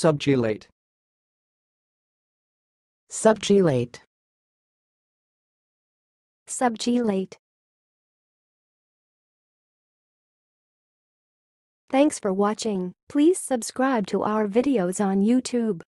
Subgelate. Subgelate. Subgelate. Thanks for watching. Please subscribe to our videos on YouTube.